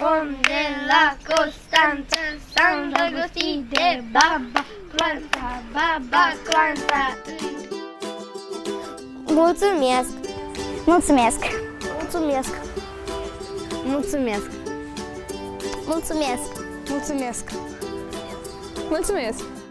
Om de la Constanța S-a îndrăgostit de baba Clanța, baba Clanța Mulțumesc! Mulțumesc! Mulțumesc! Mulțumesc! Mulțumesc! Mulțumesc! Mulțumesc!